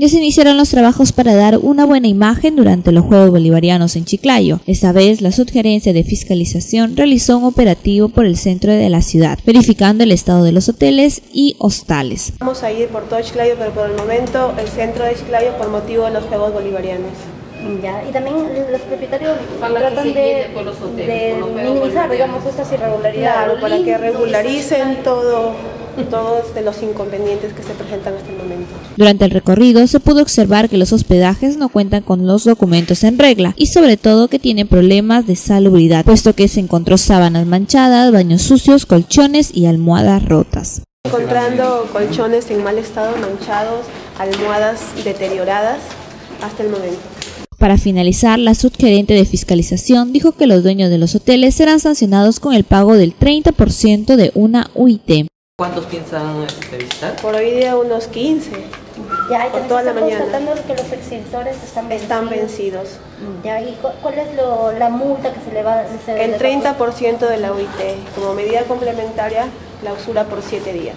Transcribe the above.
Ya se iniciaron los trabajos para dar una buena imagen durante los Juegos Bolivarianos en Chiclayo. Esta vez, la Subgerencia de Fiscalización realizó un operativo por el centro de la ciudad, verificando el estado de los hoteles y hostales. Vamos a ir por todo Chiclayo, pero por el momento el centro de Chiclayo por motivo de los Juegos Bolivarianos. Ya, y también los propietarios tratan de, de minimizar, digamos, estas irregularidades. Claro, para que regularicen todo, todos de los inconvenientes que se presentan hasta el momento. Durante el recorrido se pudo observar que los hospedajes no cuentan con los documentos en regla y sobre todo que tienen problemas de salubridad, puesto que se encontró sábanas manchadas, baños sucios, colchones y almohadas rotas. Encontrando colchones en mal estado, manchados, almohadas deterioradas hasta el momento. Para finalizar, la subgerente de fiscalización dijo que los dueños de los hoteles serán sancionados con el pago del 30% de una UIT. ¿Cuántos piensan este, visitar? Por hoy día unos 15. Ya, y por toda la mañana. constatando que los extintores están vencidos. Están vencidos. Ya, ¿y cu- cuál es lo- la multa que se le va se El les va a 30% de la UIT. Como medida complementaria, la usura por 7 días.